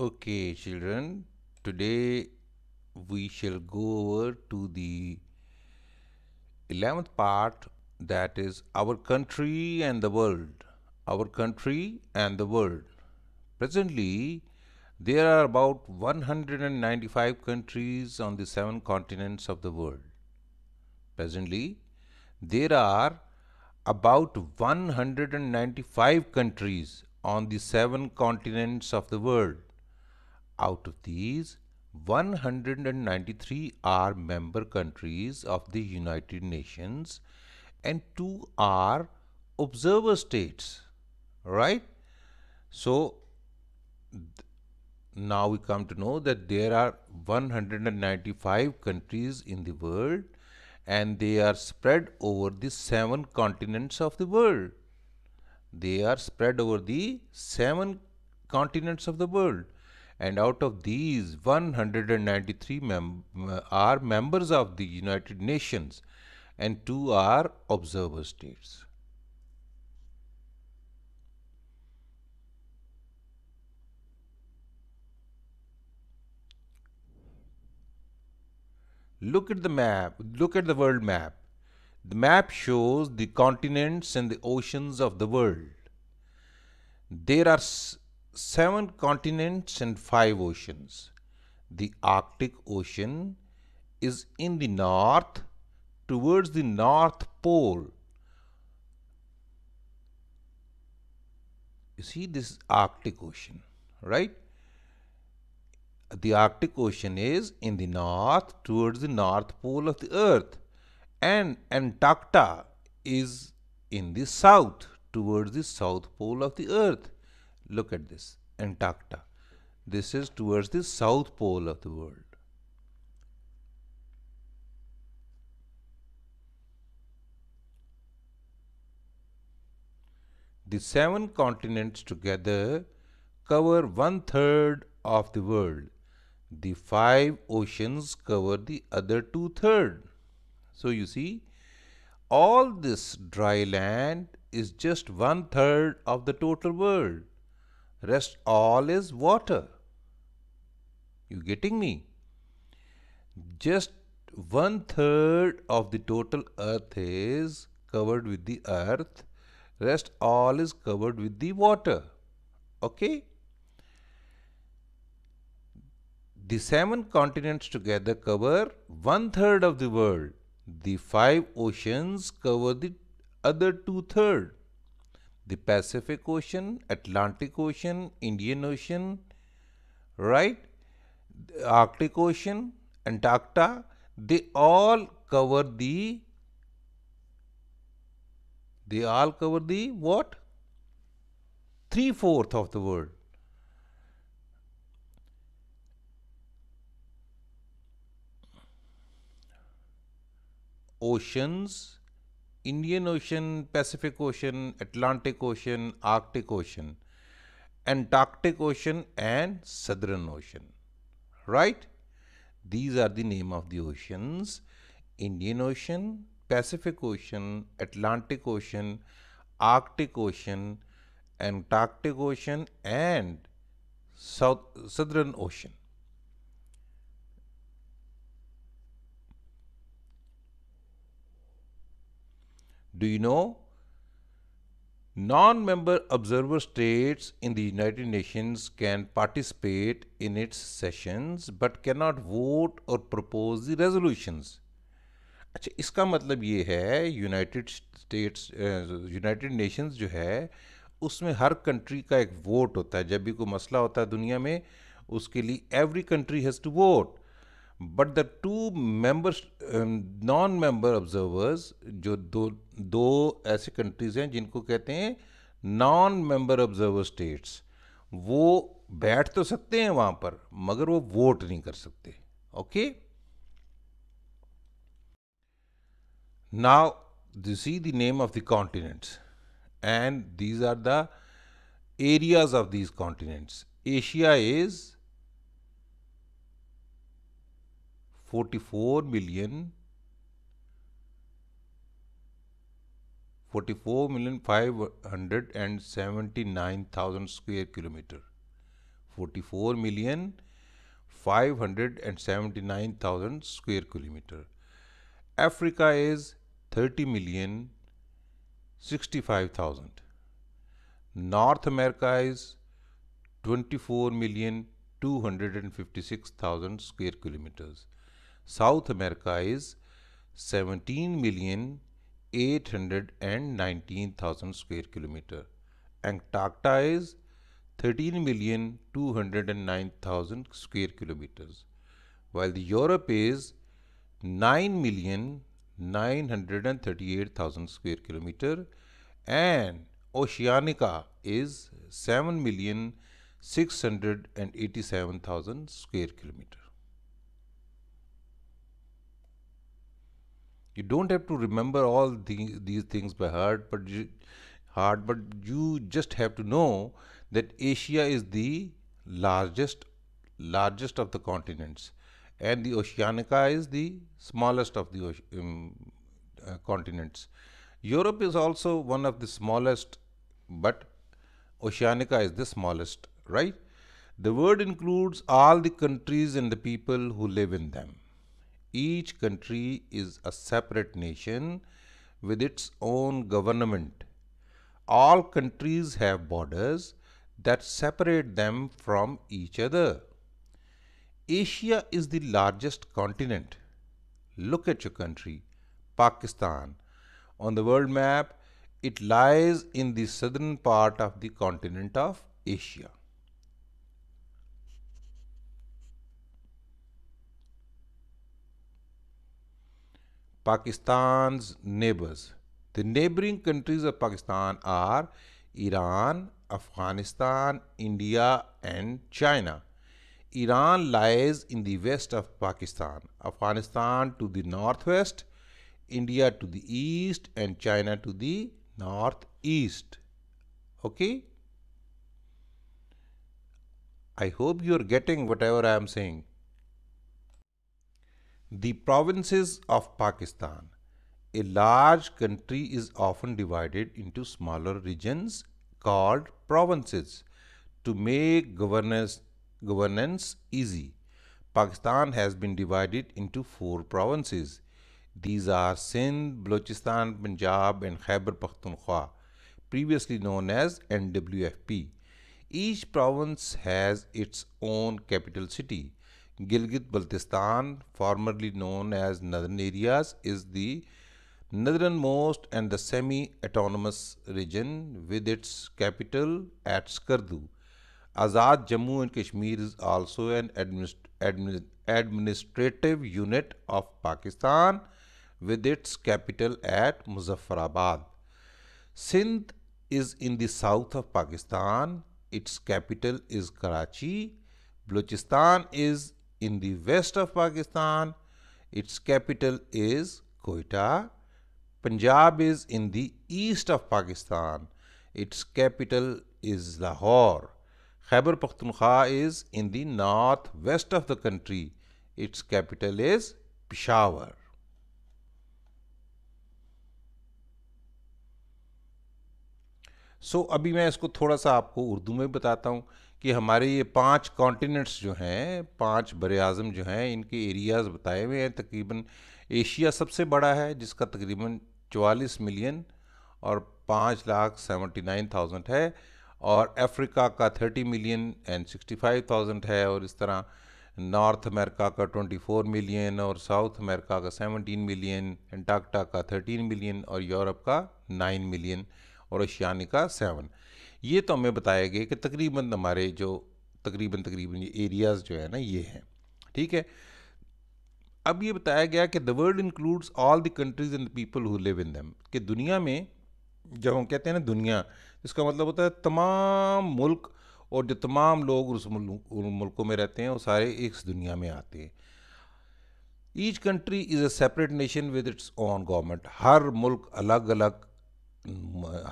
Okay, children, today we shall go over to the 11th part that is our country and the world. Our country and the world. Presently, there are about 195 countries on the seven continents of the world. Presently, there are about 195 countries on the seven continents of the world. Out of these, 193 are member countries of the United Nations and two are observer states. Right? So, now we come to know that there are 195 countries in the world and they are spread over the seven continents of the world. They are spread over the seven continents of the world. And out of these, 193 mem- are members of the United Nations and two are observer states. Look at the map, look at the world map. The map shows the continents and the oceans of the world. There are seven continents and five oceans. The Arctic Ocean is in the north towards the North Pole. You see this Arctic Ocean, right? The Arctic Ocean is in the north towards the North Pole of the Earth and Antarctica is in the south towards the South Pole of the Earth. Look at this, Antarctica. This is towards the South Pole of the world. The seven continents together cover one third of the world. The five oceans cover the other two third. So you see, all this dry land is just one third of the total world. Rest all is water. You getting me? Just one third of the total earth is covered with the earth. Rest all is covered with the water. Okay? The seven continents together cover one third of the world. The five oceans cover the other two third. The Pacific Ocean, Atlantic Ocean, Indian Ocean, right? The Arctic Ocean, Antarctica, they all cover the they all cover the what? Three fourth of the world. Oceans, Indian Ocean, Pacific Ocean, Atlantic Ocean, Arctic Ocean, Antarctic Ocean, and Southern Ocean. Right? These are the name of the oceans Indian Ocean, Pacific Ocean, Atlantic Ocean, Arctic Ocean, Antarctic Ocean, and South, Southern Ocean. Do you know non member observer states in the United Nations can participate in its sessions but cannot vote or propose the resolutions اچھا اس کا مطلب یہ ہے United States United nations جو ہے، اس میں ہر country کا ایک ووٹ ہوتا ہے۔ جب بھی کوئی مسئلہ ہوتا ہے دنیا میں، اس کے لیے every country has to vote but the two member non member observers جو دو دو ایسے کنٹریز ہیں جن کو کہتے ہیں نان ممبر آبزرور اسٹیٹس وہ بیٹھ تو سکتے ہیں وہاں پر، مگر وہ ووٹ نہیں کر سکتے okay now the see the name of the continents and these are the areas of these continents Asia is 44 million 44 million 579,000 square kilometer 44 million 579,000 square kilometer. Africa is 30 million 65,000. North America is 24 million 256,000 square kilometers. South America is 17 million 819,000 square kilometer. Antarctica is 13,209,000 square kilometers, while the Europe is 9,938,000 square kilometer and Oceanica is 7,687,000 square kilometer. You don't have to remember all the, these things by heart, but you, heart, but you just have to know that Asia is the largest largest of the continents, and the Oceanica is the smallest of the um, uh, continents. Europe is also one of the smallest, but Oceanica is the smallest, right? The word includes all the countries and the people who live in them. Each country is a separate nation with its own government. All countries have borders that separate them from each other. Asia is the largest continent. Look at your country, Pakistan. On the world map, it lies in the southern part of the continent of Asia. Pakistan's neighbors. The neighboring countries of Pakistan are Iran, Afghanistan, India, and China. Iran lies in the west of Pakistan, Afghanistan to the northwest, India to the east, and China to the northeast. Okay? I hope you are getting whatever I am saying. The provinces of Pakistan. A large country is often divided into smaller regions called provinces to make governance, governance easy. Pakistan has been divided into four provinces. These are Sindh, Balochistan, Punjab, and Khyber Pakhtunkhwa, previously known as NWFP. Each province has its own capital city. Gilgit Baltistan, formerly known as Northern Areas, is the northernmost and the semi-autonomous region with its capital at Skardu. Azad Jammu and Kashmir is also an administ administ administrative unit of Pakistan with its capital at Muzaffarabad. Sindh is in the south of Pakistan. Its capital is Karachi. Balochistan is in the west of Pakistan. Its capital is Quetta. Punjab is in the east of Pakistan. Its capital is Lahore. Khyber Pakhtunkhwa is in the northwest of the country. Its capital is Peshawar. So so, کہ ہمارے یہ پانچ continents جو ہیں، پانچ بر اعظم جو ہیں، ان کے ایریاز بتائے ہوئے ہیں، تقریباً ایشیا سب سے بڑا ہے، جس کا تقریباً چوالیس ملین اور پانچ لاکھ سیونٹی نائن تھاؤزنٹ ہے اور افریقہ کا thirty million and sixty five thousand ہے اور اس طرح نارتھ امریکہ کا ٹونٹی فور ملین اور ساؤتھ امریکہ کا سیونٹین ملین انٹارکٹا کا تھرٹین ملین اور یورپ کا نائن ملین اور اشیانی کا سیون یہ تو ہمیں بتایا گیا کہ تقریباً ہمارے جو تقریباً تقریباً یہ ایریاز جو ہے نا یہ ہیں، ٹھیک ہے؟ اب یہ بتایا گیا کہ the world includes all the countries and people who live in them کہ دنیا میں جب ہم کہتے ہیں نا دنیا، اس کا مطلب ہوتا ہے تمام ملک اور جو تمام لوگ اس ملکوں میں رہتے ہیں، وہ سارے اس دنیا میں آتے ہیں۔ Each country is a separate nation with its own government ہر ملک الگ الگ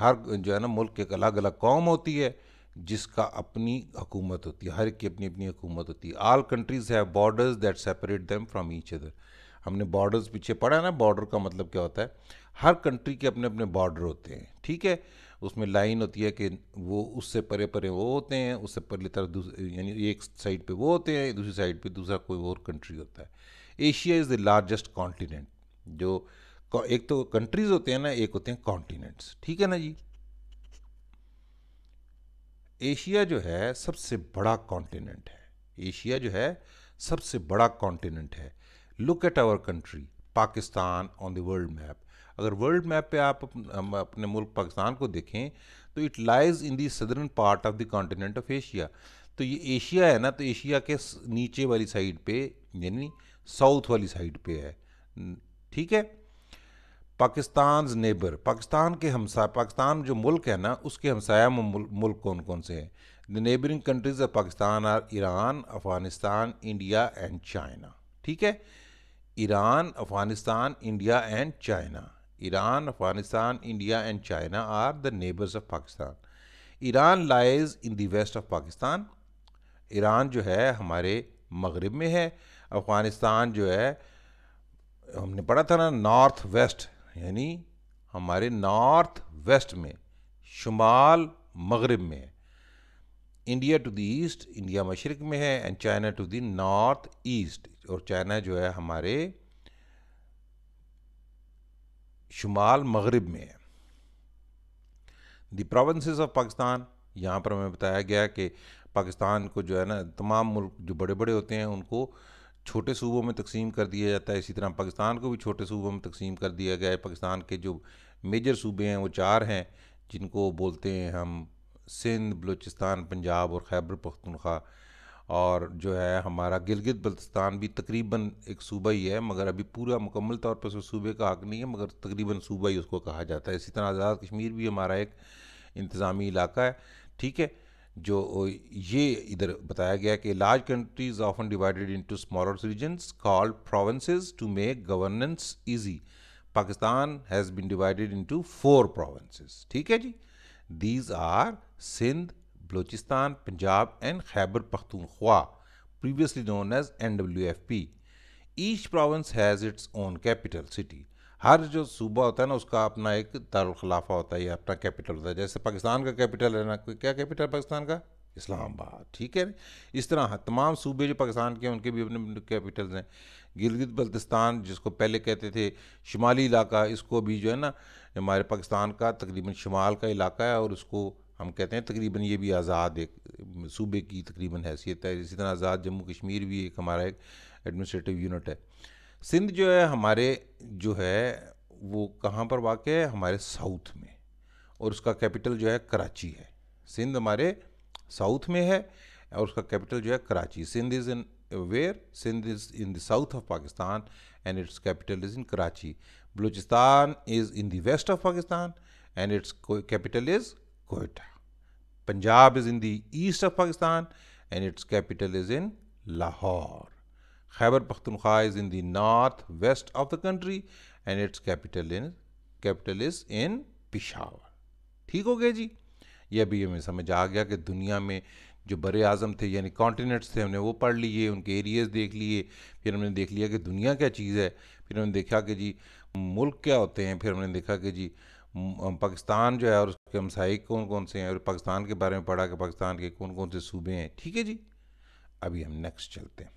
ہر جو ہے نا ملک ایک الگ الگ قوم ہوتی ہے، جس کا اپنی حکومت ہوتی ہے، ہر ایک کی اپنی اپنی حکومت ہوتی ہے۔ All countries have borders that separate them from each other ہم نے بارڈرز پیچھے پڑھا ہے نا بارڈر کا مطلب کیا ہوتا ہے؟ ہر کنٹری کے اپنے اپنے بارڈر ہوتے ہیں، ٹھیک ہے؟ اس میں لائن ہوتی ہے کہ وہ اس سے پرے پرے وہ ہوتے ہیں، اس سے پرلی طرف یعنی ایک سائڈ پہ وہ ہوتے ہیں، دوسری سائڈ پہ دوسرا کوئی اور کنٹری ہوتا ہے۔ Asia is the largest continent جو ایک تو کنٹریز ہوتے ہیں نا، ایک ہوتے ہیں کانٹیننٹس ٹھیک ہے نا جی؟ ایشیا جو ہے، سب سے بڑا کانٹیننٹ ہے. ایشیا جو ہے، سب سے بڑا کانٹیننٹ ہے. Look at our country Pakistan on the world map اگر ورلڈ میپ پہ آپ اپنے ملک پاکستان کو دیکھیں، تو it lies in the southern part of the continent of Asia تو یہ ایشیا ہے نا، تو ایشیا کے نیچے والی سائڈ پہ یعنی ساؤتھ والی سائڈ پہ ہے. ٹھیک ہے؟ پاکستانز نیبر، پاکستان کے ہمسا، پاکستان جو ملک ہے نا، اس کے ہمسایہ ملک کون کون سے ہیں؟ The neighbouring countries of Pakistan are Iran Afghanistan India and China ٹھیک ہے؟ Iran Afghanistan India and China Iran Afghanistan India and China are the neighbours of Pakistan Iran lies in the west of Pakistan Iran جو ہے ہمارے مغرب میں ہے. افغانستان جو ہے، ہم نے پڑھا تھا نا نارتھ ویسٹ یعنی ہمارے نارتھ ویسٹ میں، شمال مغرب میں۔ ہے India to the east India مشرق میں ہے and China to the north east. اور چائنا جو ہے ہمارے شمال مغرب میں ہے۔ دی پروونسز آف پاکستان یہاں پر ہمیں بتایا گیا کہ پاکستان کو جو ہے نا، تمام ملک جو بڑے بڑے ہوتے ہیں، ان کو چھوٹے صوبوں میں تقسیم کر دیا جاتا ہے، اسی طرح پاکستان کو بھی چھوٹے صوبوں میں تقسیم کر دیا گیا ہے۔ پاکستان کے جو میجر صوبے ہیں، وہ چار ہیں، جن کو بولتے ہیں ہم سندھ، بلوچستان، پنجاب اور خیبر پختونخوا۔ اور جو ہے، ہمارا گلگت بلتستان بھی تقریباً ایک صوبہ ہی ہے، مگر ابھی پورا مکمل طور پر صوبے کا حق نہیں ہے، مگر تقریباً صوبہ ہی اس کو کہا جاتا ہے۔ اسی طرح آزاد کشمیر بھی ہمارا ایک انتظامی علاقہ ہے، ٹھیک ہے۔ جو یہ ادھر بتایا گیا کہ large countries often divided into smaller regions call provinces to make governance easy Pakistan has been divided into four provinces ٹھیک ہے جی؟ These are Sindh Balochistan Punjab and Khyber Pakhtunkhwa previously known as N W F P each province has its own capital city ہر جو صوبہ ہوتا ہے نا، اس کا اپنا ایک دارالخلافہ ہوتا ہے یا اپنا کیپٹل ہوتا ہے۔ جیسے پاکستان کا کیپٹل ہے نا کیا کیپٹل پاکستان کا؟ اسلام آباد، ٹھیک ہے۔ اس طرح تمام صوبے جو پاکستان کے ہیں، ان کے بھی اپنے کیپٹلز ہیں۔ گلگت بلتستان، جس کو پہلے کہتے تھے، شمالی علاقہ، اس کو بھی جو ہے نا، ہمارے پاکستان کا تقریباً شمال کا علاقہ ہے، اور اس کو ہم کہتے ہیں تقریباً یہ بھی آزاد ایک صوبے کی تقریباً حیثیت ہے۔ اسی طرح آزاد جموں کشمیر بھی ایک ہمارا ایک ایڈمنسٹریٹو یونٹ ہے۔ سندھ جو ہے، ہمارے جو ہے، وہ کہاں پر واقع ہے؟ ہمارے ساؤتھ میں۔ اور اس کا کیپٹل جو ہے، کراچی ہے۔ سندھ ہمارے ساؤتھ میں ہے اور اس کا کیپٹل جو ہے، Karachi. Sindh is in where, Sindh is in the south of Pakistan and its capital is in Karachi. Balochistan is in the west of Pakistan and its capital is Quetta. Punjab is in the east of Pakistan and its capital is in Lahore. Khyber Pakhtunkhwa is in the north west of the country and its capital in capital is in Peshawar. ٹھیک ہو گیا جی؟ یہ بھی ہمیں سمجھ آ گیا کہ دنیا میں جو بر اعظم تھے یعنی کانٹیننٹس تھے، ہم نے وہ پڑھ لیے، ان کے ایریز دیکھ لیے، پھر ہم نے دیکھ لیا کہ دنیا کیا چیز ہے۔ پھر ہم نے دیکھا کہ جی ملک کیا ہوتے ہیں۔ پھر ہم نے دیکھا کہ جی پاکستان جو ہے اور اس کے ہمسائے کون کون سے ہیں اور پاکستان کے بارے میں پڑھا کہ پاکستان کے کون کون سے صوبے ہیں۔ ٹھیک ہے جی؟ ابھی ہم نیکسٹ چلتے ہیں۔